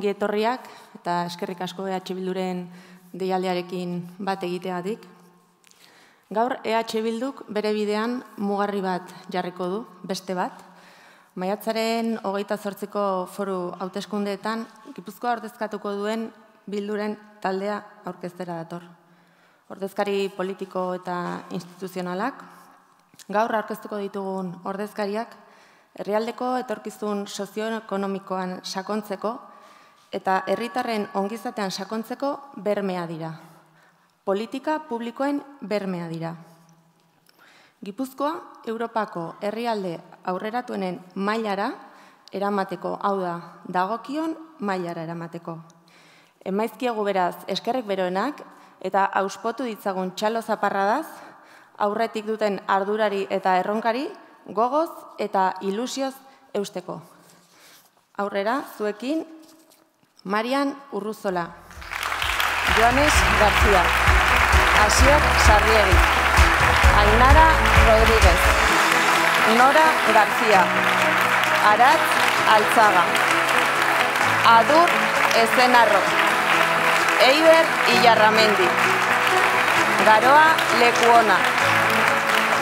ongi etorriak eta eskerrik asko EH Bilduren deialdearekin bat egiteatik. Gaur EH Bilduk bere bidean mugarri bat jarriko du, beste bat. Maiatzaren hogeita zortziko foru hauteskundeetan, Gipuzkoa ordezkatuko duen Bilduren taldea aurkeztera dator. Ordezkari politiko eta instituzionalak, gaur aurkeztuko ditugun ordezkariak, herrialdeko etorkizun sozioekonomikoan sakontzeko eta herritarren ongizatean sakontzeko bermea dira. Politika publikoen bermea dira. Gipuzkoa, Europako herrialde aurreratuenen mailara eramateko, hau da, dagokion mailara eramateko. Emaizkiagu beraz eskerrek beroenak eta auspotu ditzagun txalo zaparradaz, aurretik duten ardurari eta erronkari, gogoz eta ilusioz eusteko. Aurrera, zuekin, Marian Urruzola, Joanes García, Asier Sarriegi, Ainara Rodríguez, Nora García, Arat Altzaga, Adur Ezenarro, Eiber Illarramendi, Garoa Lekuona,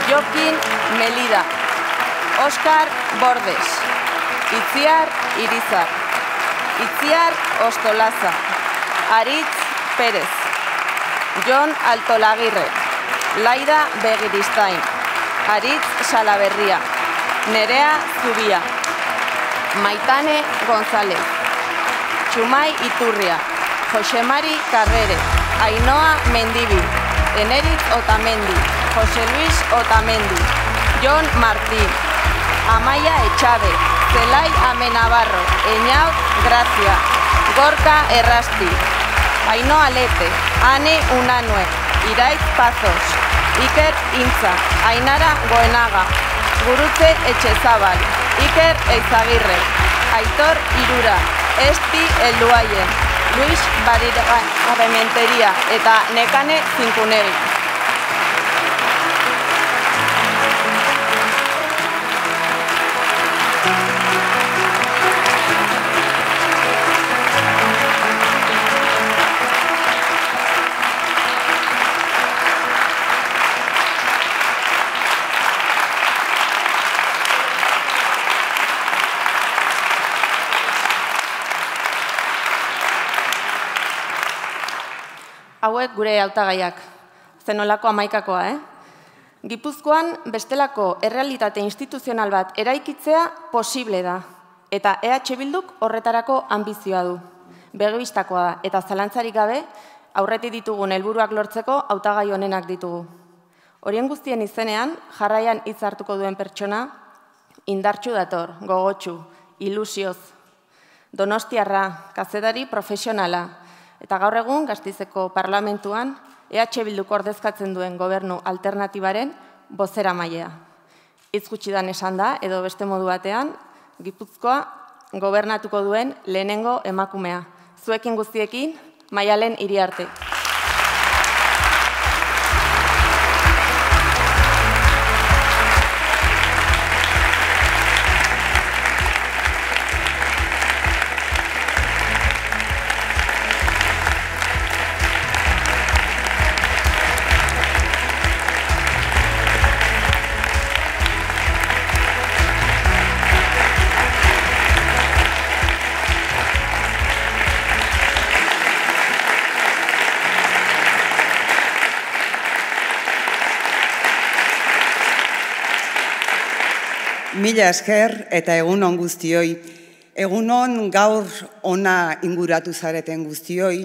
Jokin Melida, Oskar Bordes, Itziar Irizar, Itziar Ostolaza, Aritz Pérez, Jon Altolagirre, Laida Begiristain, Aritz Salaberria, Nerea Zubia, Maitane González, Chumai Iturria, Josemari Carrere, Ainhoa Mendibi, Eneritz Otamendi, José Luis Otamendi, Jon Martín, Amaya Echave, Zelai Amenabarro, Eñao Gracia, Gorka Errasti, Ainhoa Lete, Ane Unanue, Iraiz Pazos, Iker Intza, Ainara Goenaga, Gurutze Etxezabal, Iker Eizagirre, Aitor Irura, Esti Elduaien, Luis Bariraga eta Nekane Zinkunegi. Hauek gure hautagaiak. Zenolako amaikakoa, eh? Gipuzkoan bestelako errealitate instituzional bat eraikitzea posible da. Eta EH Bilduk horretarako ambizioa du. Begibistakoa da. Eta zalantzarik gabe, aurreti ditugun helburuak lortzeko hautagai honenak ditugu. Horien guztien izenean, jarraian hitz hartuko duen pertsona, indartxu dator, gogotxu, ilusioz, donostiarra, kazedari profesionala, Eta gaur egun, gaztizeko parlamentuan, EH Bilduko ordezkatzen duen gobernu alternatibaren bozera mailea. Itz gutxidan esan da, edo beste modu batean, Gipuzkoa gobernatuko duen lehenengo emakumea. Zuekin guztiekin, maialen hiri Mila esker eta egun on guztioi. Egunon gaur ona inguratu zareten guztioi.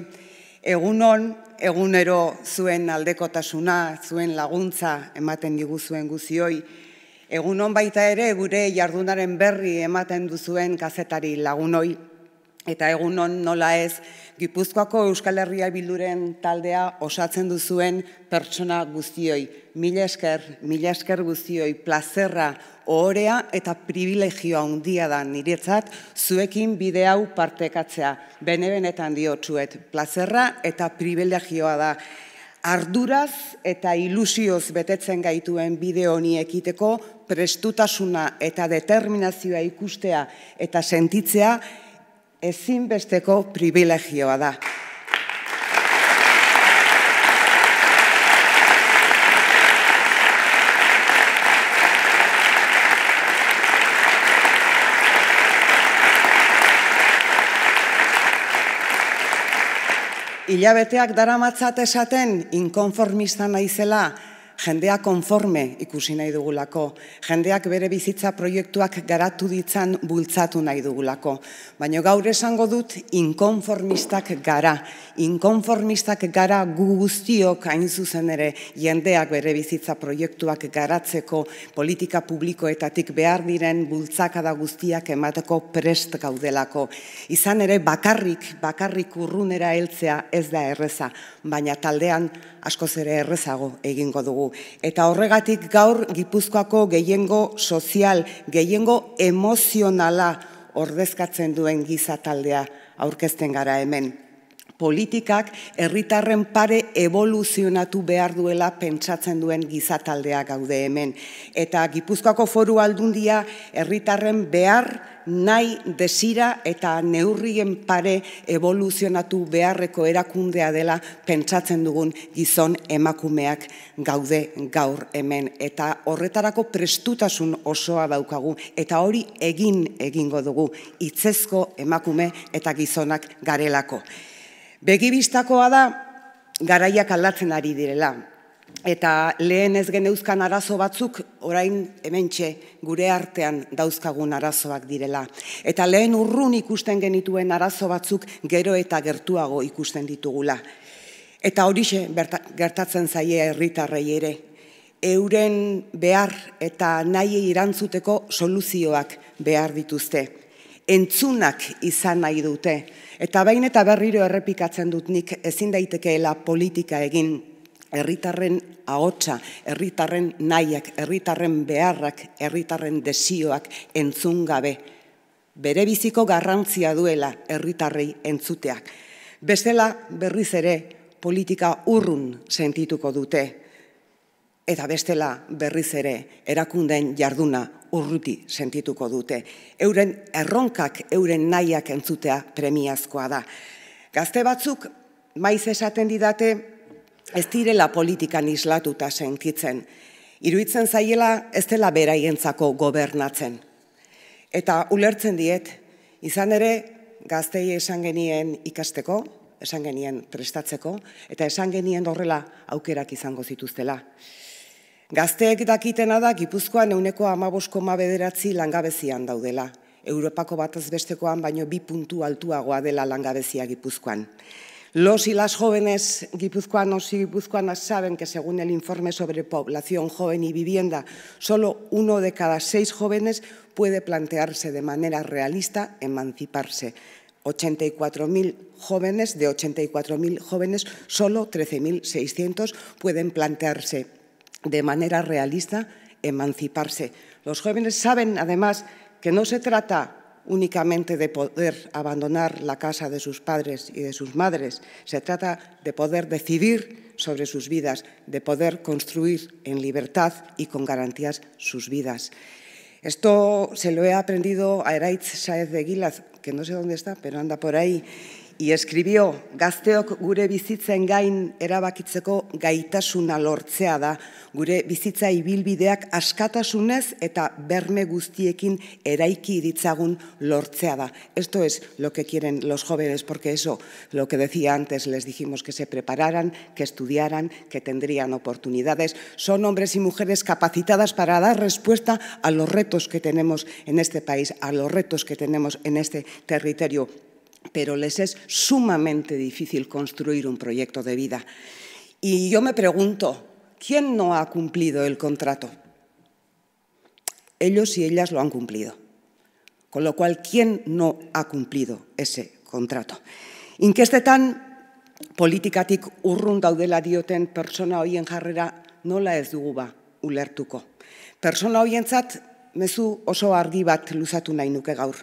Egunon egunero zuen aldekotasuna, zuen laguntza ematen digu zuen guztioi. Egunon baita ere gure jardunaren berri ematen duzuen kazetari lagunoi. Eta egunon nola ez, Gipuzkoako Euskal Herria Bilduren taldea osatzen duzuen pertsona guztioi. Mila esker, mila esker guztioi, plazerra, ohorea eta privilegioa handia da niretzat, zuekin bide hau partekatzea. Bene-benetan diotsuet, plazerra eta privilegioa da. Arduraz eta ilusioz betetzen gaituen bide honi ekiteko, prestutasuna eta determinazioa ikustea eta sentitzea, ezinbesteko privilegioa da. Ilabeteak daramatzat esaten inkonformista naizela, jendea konforme ikusi nahi dugulako, jendeak bere bizitza proiektuak garatu ditzan bultzatu nahi dugulako. Baina gaur esango dut inkonformistak gara, inkonformistak gara gu guztiok hain zuzen ere jendeak bere bizitza proiektuak garatzeko politika publikoetatik behar diren bultzakada guztiak emateko prest gaudelako. Izan ere bakarrik, bakarrik urrunera heltzea ez da erreza, baina taldean askoz ere errezago egingo dugu. Eta horregatik gaur Gipuzkoako gehiengo sozial, gehiengo emozionala ordezkatzen duen giza taldea aurkezten gara hemen. Politikak herritarren pare evoluzionatu behar duela pentsatzen duen gizataldea gaude hemen. Eta Gipuzkoako foru aldundia herritarren behar nahi desira eta neurrien pare evoluzionatu beharreko erakundea dela pentsatzen dugun gizon emakumeak gaude gaur hemen. Eta horretarako prestutasun osoa daukagu eta hori egin egingo dugu itzezko emakume eta gizonak garelako. Begibistakoa da garaiak aldatzen ari direla eta lehen ez geneuzkan arazo batzuk orain hementxe gure artean dauzkagun arazoak direla. Eta lehen urrun ikusten genituen arazo batzuk gero eta gertuago ikusten ditugula. Eta horixe gertatzen zaie herritarrei ere. Euren behar eta nahi irantzuteko soluzioak behar dituzte. Entzunak izan nahi dute. Eta bain eta berriro errepikatzen dut nik ezin daitekeela politika egin herritarren ahotsa, herritarren nahiak, herritarren beharrak, herritarren desioak entzun gabe. Bere biziko garrantzia duela herritarrei entzuteak. Bestela berriz ere politika urrun sentituko dute. Eta bestela berriz ere erakunden jarduna urruti sentituko dute. Euren erronkak, euren nahiak entzutea premiazkoa da. Gazte batzuk maiz esaten didate ez direla politikan islatuta sentitzen. Iruitzen zaiela ez dela beraientzako gobernatzen. Eta ulertzen diet, izan ere gaztei esan genien ikasteko, esan genien prestatzeko, eta esan genien horrela aukerak izango zituztela. Gazteek dakitena da, Gipuzkoan euneko amabosko bederatzi langabezian daudela. Europako bataz bestekoan, baino bi puntu altuagoa dela langabezia Gipuzkoan. Los y las jóvenes guipuzcoanos y guipuzcoanas saben que según el informe sobre población joven y vivienda, solo uno de cada seis jóvenes puede plantearse de manera realista emanciparse. 84.000 jóvenes, de 84.000 jóvenes, solo 13.600 pueden plantearse de manera realista emanciparse. Los jóvenes saben, además, que no se trata únicamente de poder abandonar la casa de sus padres y de sus madres, se trata de poder decidir sobre sus vidas, de poder construir en libertad y con garantías sus vidas. Esto se lo he aprendido a Eraitz Saez de Gilaz, que no sé dónde está, pero anda por ahí, y escribió, gazteok gure bizitzen gain erabakitzeko gaitasuna lortzea da, gure bizitza ibilbideak askatasunez eta berme guztiekin eraiki ditzagun lortzea da. Esto es lo que quieren los jóvenes, porque eso, lo que decía antes, les dijimos que se prepararan, que estudiaran, que tendrían oportunidades. Son hombres y mujeres capacitadas para dar respuesta a los retos que tenemos en este país, a los retos que tenemos en este territorio pero les es sumamente difícil construir un proyecto de vida. Y yo me pregunto, ¿quién no ha cumplido el contrato? Ellos y ellas lo han cumplido. Con lo cual, ¿quién no ha cumplido ese contrato? Inkestetan politikatik urrun daudela dioten persona hoien jarrera nola ez dugu ba ulertuko. Persona hoientzat mezu oso argi bat luzatu nahi nuke gaur.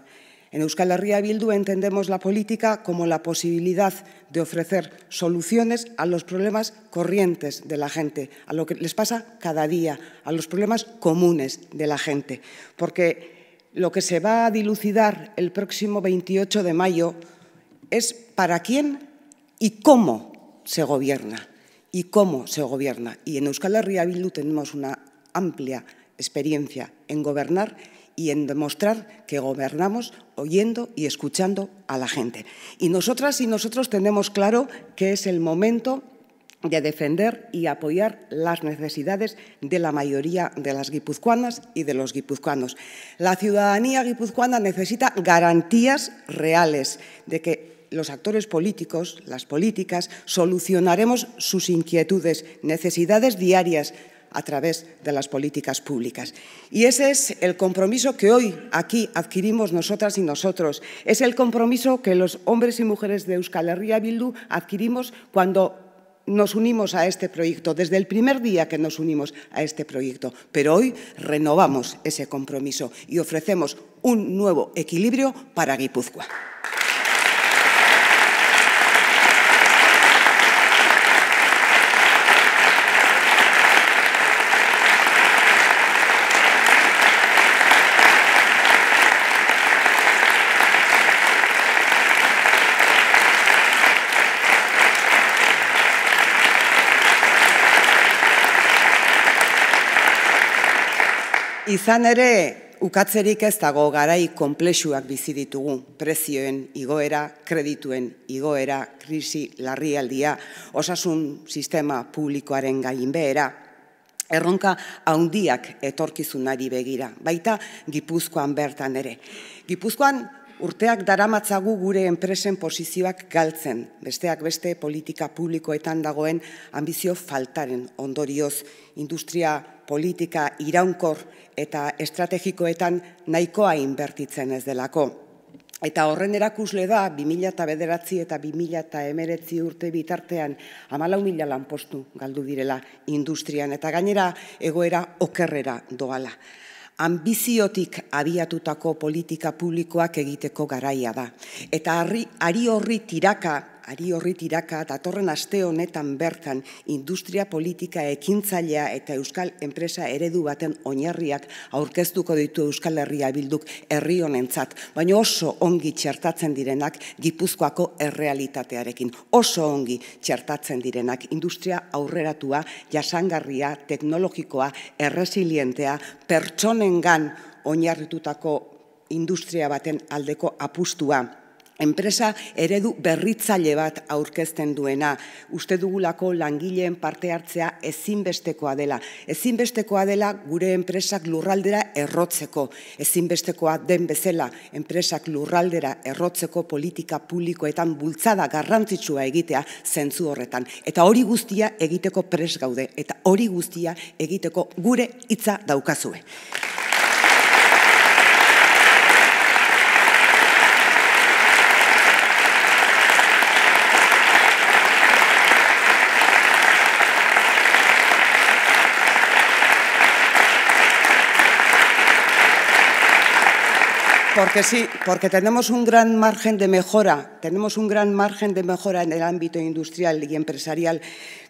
En Euskal Herria Bildu entendemos la política como la posibilidad de ofrecer soluciones a los problemas corrientes de la gente, a lo que les pasa cada día, a los problemas comunes de la gente. Porque lo que se va a dilucidar el próximo 28 de mayo es para quién y cómo se gobierna. Y cómo se gobierna. Y en Euskal Herria Bildu tenemos una amplia experiencia en gobernar y en demostrar que gobernamos oyendo y escuchando a la gente. Y nosotras y nosotros tenemos claro que es el momento de defender y apoyar las necesidades de la mayoría de las guipuzcoanas y de los guipuzcoanos. La ciudadanía guipuzcoana necesita garantías reales de que los actores políticos, las políticas, solucionaremos sus inquietudes, necesidades diarias a través de las políticas públicas. Y ese es el compromiso que hoy aquí adquirimos nosotras y nosotros. Es el compromiso que los hombres y mujeres de Euskal Herria Bildu adquirimos cuando nos unimos a este proyecto, desde el primer día que nos unimos a este proyecto, pero hoy renovamos ese compromiso y ofrecemos un nuevo equilibrio para Guipúzcoa. Izan ere, ukatzerik ez dago garai konplexuak bizi ditugu, prezioen igoera, kredituen igoera, krisi larrialdia, osasun sistema publikoaren gainbehera, erronka haundiak etorkizunari begira, baita Gipuzkoan bertan ere. Gipuzkoan urteak daramatzagu gure enpresen posizioak galtzen, besteak beste politika publikoetan dagoen ambizio faltaren ondorioz, industria politika iraunkor eta estrategikoetan nahikoa inbertitzen ez delako. Eta horren erakusle da, 2000 eta bederatzi eta 2000 eta emeretzi urte bitartean amalau mila lanpostu galdu direla industrian eta gainera egoera okerrera doala ambiziotik abiatutako politika publikoak egiteko garaia da. Eta ari, ari horri tiraka, ari horri tiraka, datorren aste honetan bertan, industria politika ekintzailea eta euskal enpresa eredu baten oinarriak aurkeztuko ditu euskal herria bilduk herri honentzat, baina oso ongi txertatzen direnak gipuzkoako errealitatearekin. Oso ongi txertatzen direnak industria aurreratua, jasangarria, teknologikoa, erresilientea, pertsonengan oinarritutako industria baten aldeko apustua enpresa eredu berritzaile bat aurkezten duena, uste dugulako langileen parte hartzea ezinbestekoa dela. Ezinbestekoa dela gure enpresak lurraldera errotzeko. Ezinbestekoa den bezala enpresak lurraldera errotzeko politika publikoetan bultzada garrantzitsua egitea zentzu horretan. Eta hori guztia egiteko pres gaude. Eta hori guztia egiteko gure hitza daukazue. Porque sí, porque tenemos un gran margen de mejora, tenemos un gran margen de mejora en el ámbito industrial y empresarial,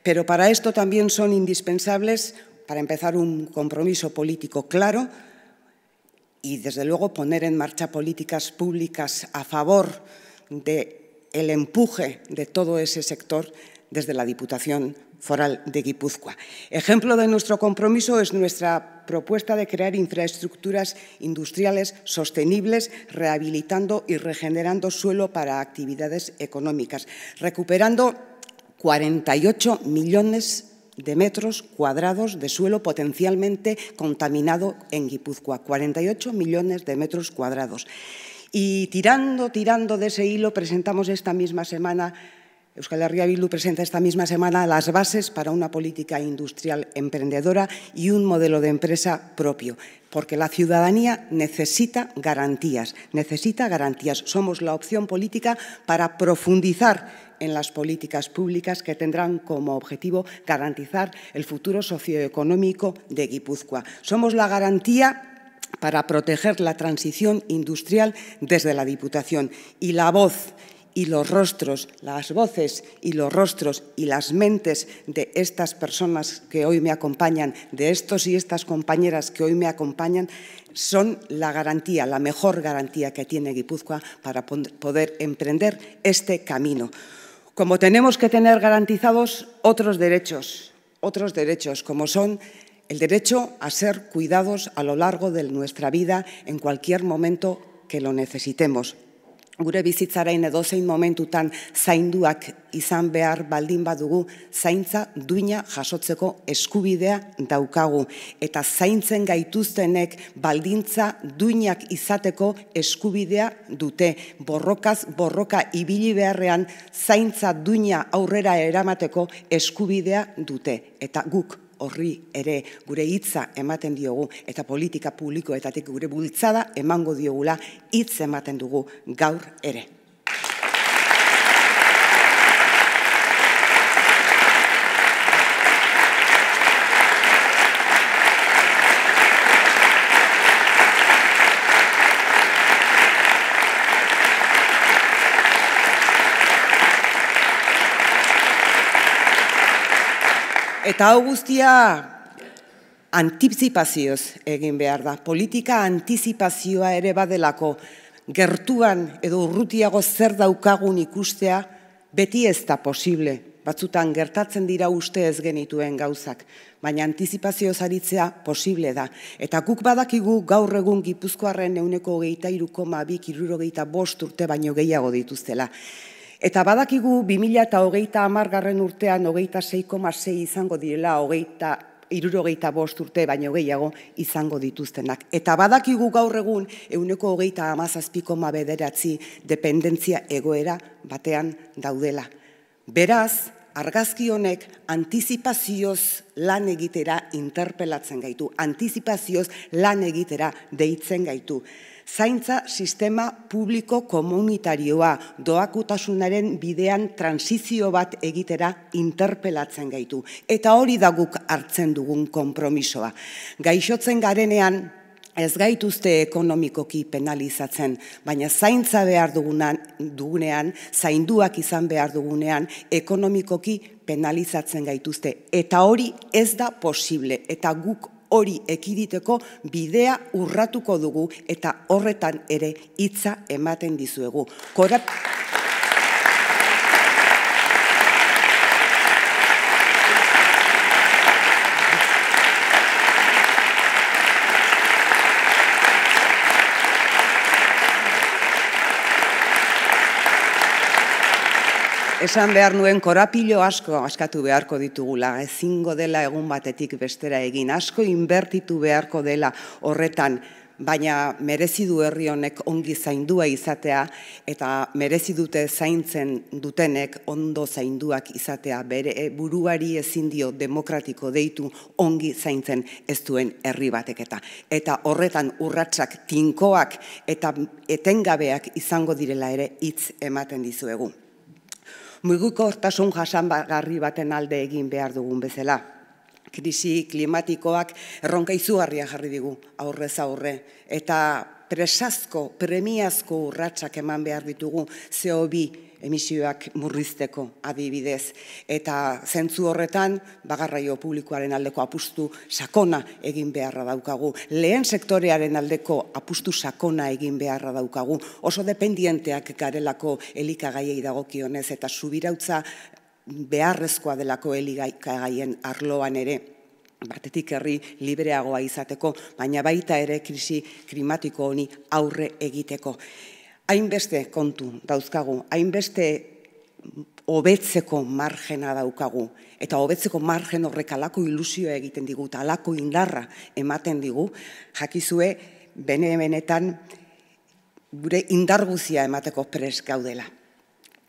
pero para esto también son indispensables, para empezar, un compromiso político claro y, desde luego, poner en marcha políticas públicas a favor del el empuje de todo ese sector desde la Diputación Foral de Guipúzcoa. Ejemplo de nuestro compromiso es nuestra propuesta de crear infraestructuras industriales sostenibles, rehabilitando y regenerando suelo para actividades económicas, recuperando 48 millones de metros cuadrados de suelo potencialmente contaminado en Guipúzcoa, 48 millones de metros cuadrados. Y tirando, tirando de ese hilo, presentamos esta misma semana Euskal Herria Bildu presenta esta misma semana las bases para una política industrial emprendedora y un modelo de empresa propio, porque la ciudadanía necesita garantías, necesita garantías. Somos la opción política para profundizar en las políticas públicas que tendrán como objetivo garantizar el futuro socioeconómico de Guipúzcoa. Somos la garantía para proteger la transición industrial desde la Diputación y la voz y los rostros, las voces y los rostros y las mentes de estas personas que hoy me acompañan, de estos y estas compañeras que hoy me acompañan, son la garantía, la mejor garantía que tiene Guipúzcoa para poder emprender este camino. Como tenemos que tener garantizados otros derechos, otros derechos, como son el derecho a ser cuidados a lo largo de nuestra vida en cualquier momento que lo necesitemos. Gure bizitzarain edozein momentutan zainduak izan behar baldin badugu, zaintza duina jasotzeko eskubidea daukagu. Eta zaintzen gaituztenek baldintza duinak izateko eskubidea dute. Borrokaz, borroka ibili beharrean zaintza duina aurrera eramateko eskubidea dute. Eta guk horri ere gure hitza ematen diogu eta politika publikoetatik gure bultzada emango diogula hitz ematen dugu gaur ere. Eta hau guztia antizipazioz egin behar da. Politika antizipazioa ere badelako gertuan edo urrutiago zer daukagun ikustea beti ez da posible. Batzutan gertatzen dira uste ez genituen gauzak, baina antizipazio zaritzea posible da. Eta guk badakigu gaur egun gipuzkoarren euneko geita iruko mabik irurogeita bost urte baino gehiago dituztela. Eta badakigu 2000 eta hogeita amargarren urtean hogeita 6,6 izango direla hogeita irurogeita bost urte baino gehiago izango dituztenak. Eta badakigu gaur egun euneko hogeita amazazpiko mabederatzi dependentzia egoera batean daudela. Beraz, argazki honek antizipazioz lan egitera interpelatzen gaitu, antizipazioz lan egitera deitzen gaitu zaintza sistema publiko komunitarioa doakutasunaren bidean transizio bat egitera interpelatzen gaitu. Eta hori da guk hartzen dugun konpromisoa. Gaixotzen garenean, ez gaituzte ekonomikoki penalizatzen, baina zaintza behar dugunan, dugunean, zainduak izan behar dugunean, ekonomikoki penalizatzen gaituzte. Eta hori ez da posible, eta guk hori ekiditeko bidea urratuko dugu eta horretan ere hitza ematen dizuegu. Korap... Esan behar nuen korapilo asko askatu beharko ditugula, ezingo dela egun batetik bestera egin, asko inbertitu beharko dela horretan, baina merezi du herri honek ongi zaindua izatea eta merezi dute zaintzen dutenek ondo zainduak izatea. Bere buruari ezin dio demokratiko deitu ongi zaintzen ez duen herri batek eta. Eta horretan urratsak tinkoak eta etengabeak izango direla ere hitz ematen dizuegu muguko hortasun jasangarri baten alde egin behar dugun bezala. Krisi klimatikoak erronka izugarria jarri digu aurrez aurre eta presazko, premiazko urratsak eman behar ditugu CO2 emisioak murrizteko adibidez. Eta zentzu horretan, bagarraio publikoaren aldeko apustu sakona egin beharra daukagu. Lehen sektorearen aldeko apustu sakona egin beharra daukagu. Oso dependienteak garelako elikagaiei dagokionez eta subirautza beharrezkoa delako elikagaien arloan ere batetik herri libreagoa izateko, baina baita ere krisi klimatiko honi aurre egiteko hainbeste kontu dauzkagu, hainbeste hobetzeko margena daukagu, eta hobetzeko margen horrek alako ilusioa egiten digu, eta alako indarra ematen digu, jakizue, bene benetan gure indarguzia emateko pres gaudela.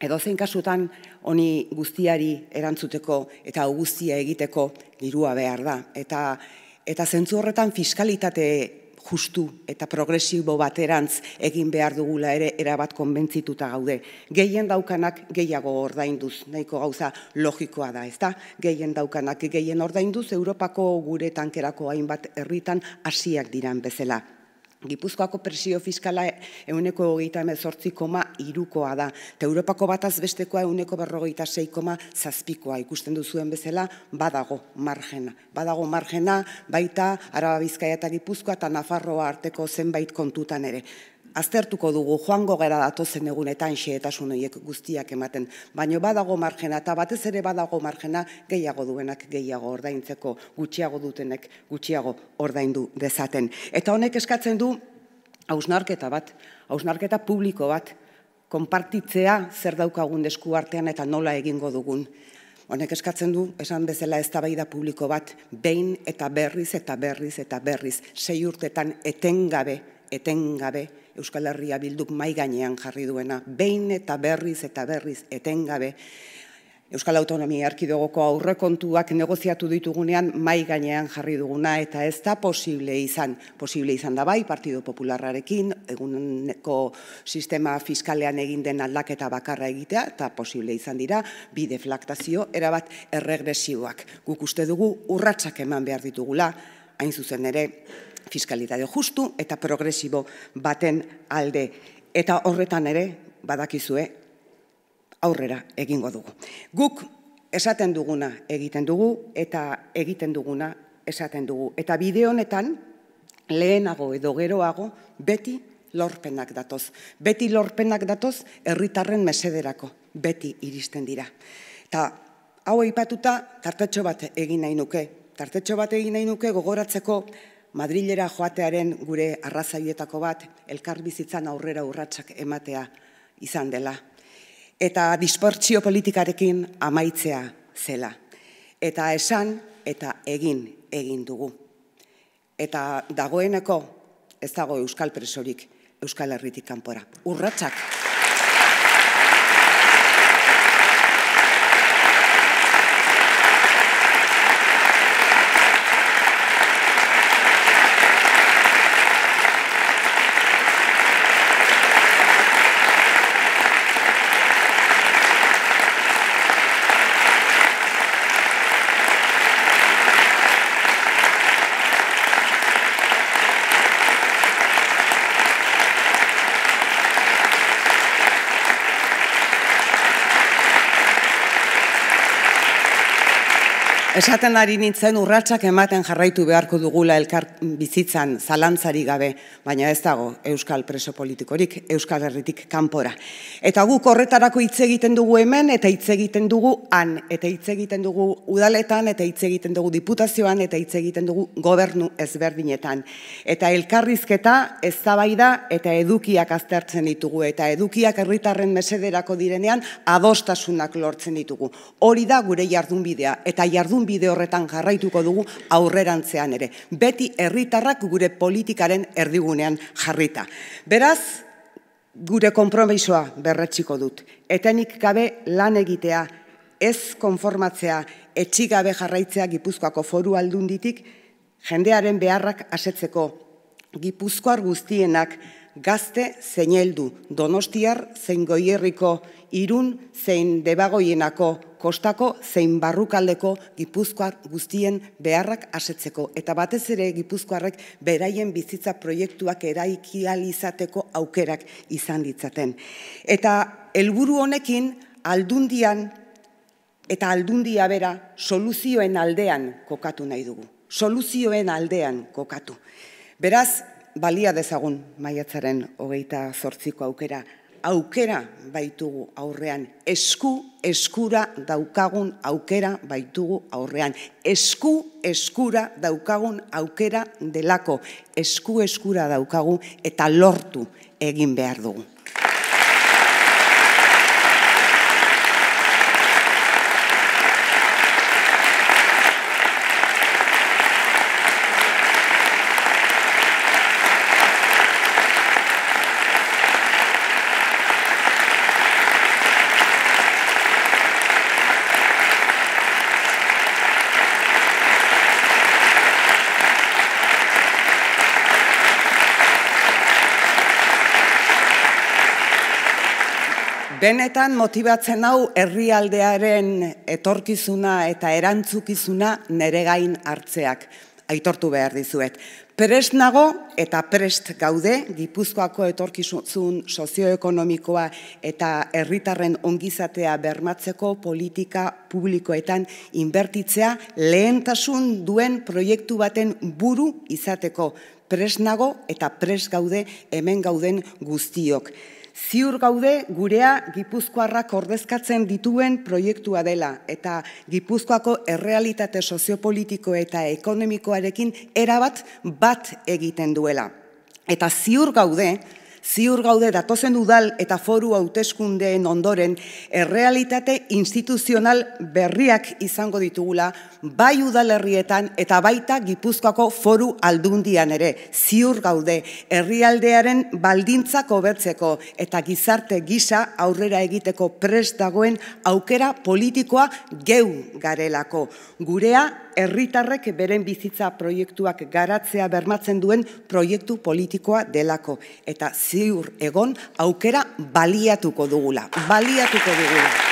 Edo zein kasutan, honi guztiari erantzuteko eta guztia egiteko dirua behar da. Eta, eta zentzu horretan fiskalitate justu eta progresibo baterantz egin behar dugula ere erabat konbentzituta gaude. Gehien daukanak gehiago ordainduz, nahiko gauza logikoa da, ezta? Gehien daukanak gehien ordainduz Europako gure tankerako hainbat herritan hasiak diran bezala. Gipuzkoako presio fiskala euneko hogeita emezortzi koma irukoa da. Eta Europako bataz bestekoa euneko berrogeita sei koma zazpikoa. Ikusten duzuen bezala, badago margena. Badago margena, baita, Araba Bizkaia eta Gipuzkoa eta Nafarroa arteko zenbait kontutan ere aztertuko dugu joango gara datozen egunetan xeetasun horiek guztiak ematen, baino badago margena eta batez ere badago margena gehiago duenak gehiago ordaintzeko, gutxiago dutenek gutxiago ordaindu dezaten. Eta honek eskatzen du hausnarketa bat, hausnarketa publiko bat, konpartitzea zer daukagun esku artean eta nola egingo dugun. Honek eskatzen du, esan bezala eztabaida publiko bat, behin eta berriz eta berriz eta berriz, sei urtetan etengabe, etengabe, Euskal Herria bilduk mai gainean jarri duena, behin eta berriz eta berriz etengabe, Euskal Autonomia Arkidogoko aurrekontuak negoziatu ditugunean mai gainean jarri duguna eta ez da posible izan. Posible izan da bai, Partido Popularrarekin, eguneko sistema fiskalean egin den aldaketa bakarra egitea, eta posible izan dira, bi deflaktazio, erabat erregresioak. Guk uste dugu urratsak eman behar ditugula, hain zuzen ere, fiskalitate justu eta progresibo baten alde. Eta horretan ere, badakizue, aurrera egingo dugu. Guk esaten duguna egiten dugu eta egiten duguna esaten dugu. Eta bide honetan, lehenago edo geroago, beti lorpenak datoz. Beti lorpenak datoz, herritarren mesederako. Beti iristen dira. Eta hau aipatuta, tartetxo bat egin nahi nuke. Tartetxo bat egin nahi nuke gogoratzeko Madrilera joatearen gure arrazaietako bat elkar bizitzan aurrera urratsak ematea izan dela. Eta disportzio politikarekin amaitzea zela. Eta esan eta egin egin dugu. Eta dagoeneko ez dago euskal presorik euskal herritik kanpora. Urratsak. Esaten ari nintzen urratsak ematen jarraitu beharko dugula elkar bizitzan zalantzari gabe, baina ez dago euskal preso politikorik, euskal herritik kanpora. Eta guk horretarako hitz egiten dugu hemen eta hitz egiten dugu han, eta hitz egiten dugu udaletan eta hitz egiten dugu diputazioan eta hitz egiten dugu gobernu ezberdinetan. Eta elkarrizketa eztabaida eta edukiak aztertzen ditugu eta edukiak herritarren mesederako direnean adostasunak lortzen ditugu. Hori da gure jardunbidea eta jardun bide horretan jarraituko dugu aurrerantzean ere. Beti herritarrak gure politikaren erdigunean jarrita. Beraz, gure konpromisoa berretxiko dut. Etenik gabe lan egitea, ez konformatzea, etxigabe jarraitzea Gipuzkoako foru aldunditik, jendearen beharrak asetzeko Gipuzkoar guztienak gazte zein heldu, donostiar zein goierriko, irun zein debagoienako, kostako zein barrukaldeko gipuzkoar guztien beharrak asetzeko. Eta batez ere gipuzkoarrek beraien bizitza proiektuak eraikializateko aukerak izan ditzaten. Eta helburu honekin aldundian eta aldundia bera soluzioen aldean kokatu nahi dugu. Soluzioen aldean kokatu. Beraz, balia dezagun maiatzaren hogeita zortziko aukera aukera baitugu aurrean, esku eskura daukagun aukera baitugu aurrean, esku eskura daukagun aukera delako, esku eskura daukagu eta lortu egin behar dugu. Benetan motibatzen hau herrialdearen etorkizuna eta erantzukizuna nere gain hartzeak aitortu behar dizuet. Prest nago eta prest gaude, Gipuzkoako etorkizun sozioekonomikoa eta herritarren ongizatea bermatzeko politika publikoetan inbertitzea lehentasun duen proiektu baten buru izateko. Prest nago eta prest gaude hemen gauden guztiok. Ziur gaude gurea Gipuzkoarrak ordezkatzen dituen proiektua dela eta Gipuzkoako errealitate soziopolitiko eta ekonomikoarekin erabat bat egiten duela. Eta ziur gaude, ziur gaude datozen udal eta foru hauteskundeen ondoren errealitate instituzional berriak izango ditugula bai udalerrietan eta baita Gipuzkoako foru aldundian ere. Ziur gaude herrialdearen baldintzak hobetzeko eta gizarte gisa aurrera egiteko prest dagoen aukera politikoa geu garelako. Gurea herritarrek beren bizitza proiektuak garatzea bermatzen duen proiektu politikoa delako. Eta ziur egon aukera baliatuko dugula baliatuko dugula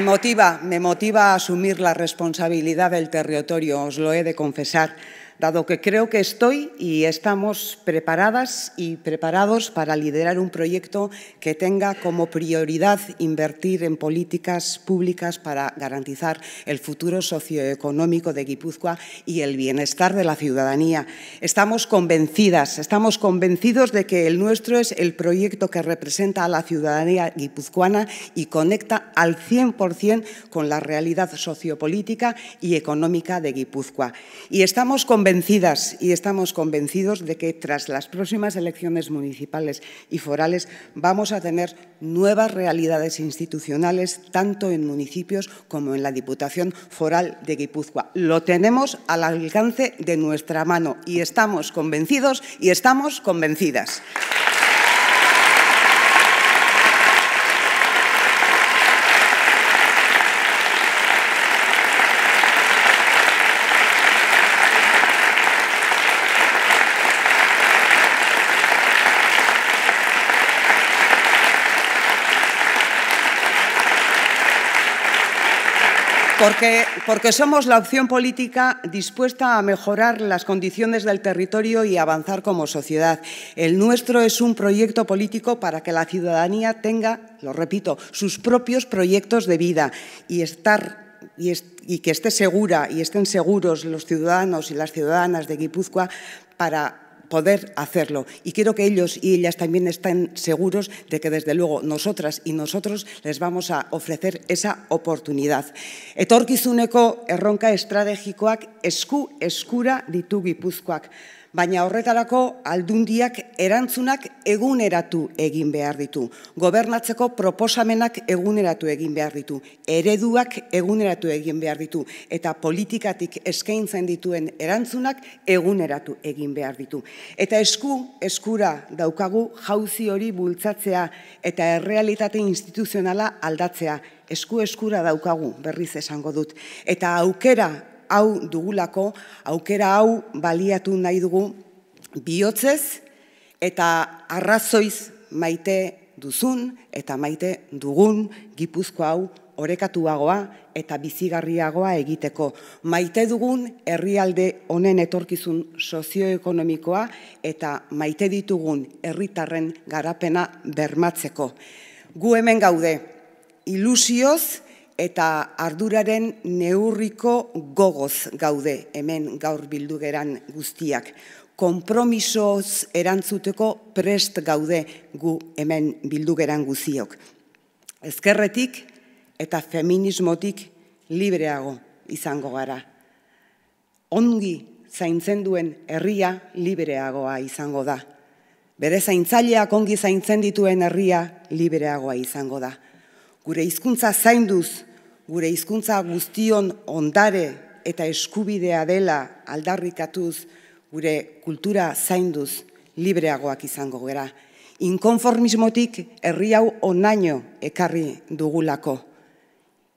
Me motiva, me motiva a asumir la responsabilidad del territorio, os lo he de confesar dado que creo que estoy y estamos preparadas y preparados para liderar un proyecto que tenga como prioridad invertir en políticas públicas para garantizar el futuro socioeconómico de Guipúzcoa y el bienestar de la ciudadanía. Estamos convencidas, estamos convencidos de que el nuestro es el proyecto que representa a la ciudadanía guipuzcoana y conecta al 100% con la realidad sociopolítica y económica de Guipúzcoa. Y estamos convencidos convencidas y estamos convencidos de que tras las próximas elecciones municipales y forales vamos a tener nuevas realidades institucionales tanto en municipios como en la Diputación Foral de Guipúzcoa. Lo tenemos al alcance de nuestra mano y estamos convencidos y estamos convencidas. Porque, porque, somos la opción política dispuesta a mejorar las condiciones del territorio y avanzar como sociedad. El nuestro es un proyecto político para que la ciudadanía tenga, lo repito, sus propios proyectos de vida y estar y, y que esté segura y estén seguros los ciudadanos y las ciudadanas de Guipúzcoa para poder hacerlo. Y quiero que ellos y ellas también estén seguros de que, desde luego, nosotras y nosotros les vamos a ofrecer esa oportunidad. Baina horretarako aldundiak erantzunak eguneratu egin behar ditu. Gobernatzeko proposamenak eguneratu egin behar ditu. Ereduak eguneratu egin behar ditu. Eta politikatik eskaintzen dituen erantzunak eguneratu egin behar ditu. Eta esku, eskura daukagu jauzi hori bultzatzea eta errealitate instituzionala aldatzea. Esku eskura daukagu, berriz esango dut. Eta aukera hau dugulako, aukera hau baliatu nahi dugu bihotzez eta arrazoiz maite duzun eta maite dugun gipuzko hau orekatuagoa eta bizigarriagoa egiteko. Maite dugun herrialde honen etorkizun sozioekonomikoa eta maite ditugun herritarren garapena bermatzeko. Gu hemen gaude, ilusioz, eta arduraren neurriko gogoz gaude hemen gaur bildugeran guztiak. Kompromisoz erantzuteko prest gaude gu hemen bildugeran guziok. Ezkerretik eta feminismotik libreago izango gara. Ongi zaintzen duen herria libreagoa izango da. Bere zaintzaileak ongi zaintzen dituen herria libreagoa izango da. Gure hizkuntza zainduz gure hizkuntza guztion ondare eta eskubidea dela aldarrikatuz gure kultura zainduz libreagoak izango gera. Inkonformismotik herri hau onaino ekarri dugulako.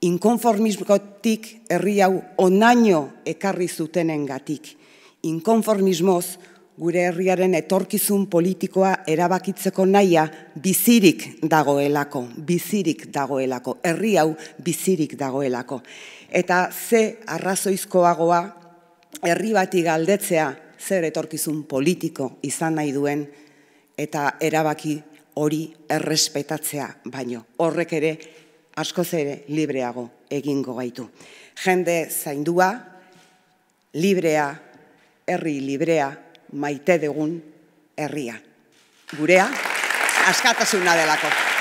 inkonformismotik herri hau onaino ekarri zutenengatik. Inkonformismoz gure herriaren etorkizun politikoa erabakitzeko naia bizirik dagoelako, bizirik dagoelako, herri hau bizirik dagoelako. Eta ze arrazoizkoagoa herri bati galdetzea zer etorkizun politiko izan nahi duen eta erabaki hori errespetatzea baino. Horrek ere askoz ere libreago egingo gaitu. Jende zaindua, librea, herri librea, maite dugun herria. Gurea, askatasuna delako.